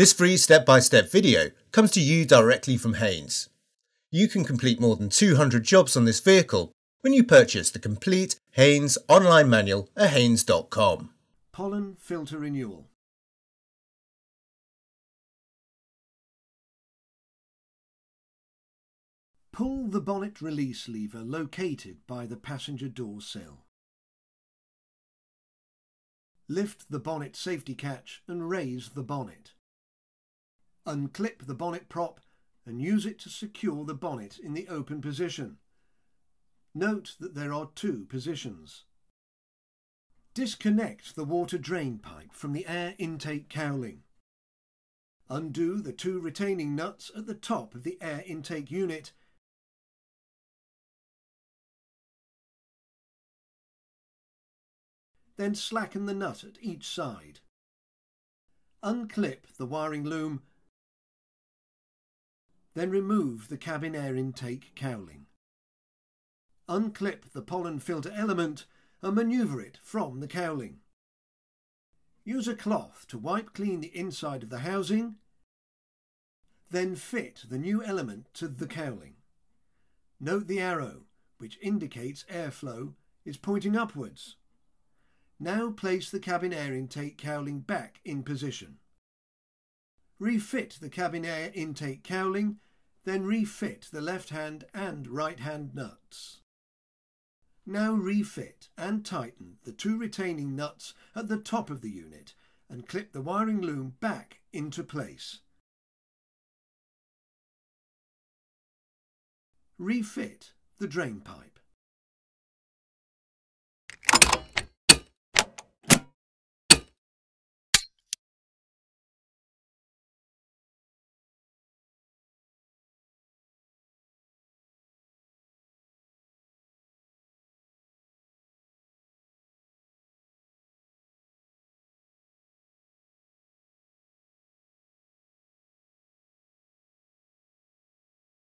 This free step-by-step video comes to you directly from Haynes. You can complete more than 200 jobs on this vehicle when you purchase the complete Haynes online manual at haynes.com. Pollen filter renewal. Pull the bonnet release lever located by the passenger door sill. Lift the bonnet safety catch and raise the bonnet. Unclip the bonnet prop and use it to secure the bonnet in the open position. Note that there are two positions. Disconnect the water drain pipe from the air intake cowling. Undo the two retaining nuts at the top of the air intake unit then slacken the nut at each side. Unclip the wiring loom, then remove the cabin air intake cowling. Unclip the pollen filter element and manoeuvre it from the cowling. Use a cloth to wipe clean the inside of the housing, then fit the new element to the cowling. Note the arrow, which indicates airflow, is pointing upwards. Now place the cabin air intake cowling back in position. Refit the cabin air intake cowling, then refit the left hand and right hand nuts. Now refit and tighten the two retaining nuts at the top of the unit and clip the wiring loom back into place. Refit the drain pipe.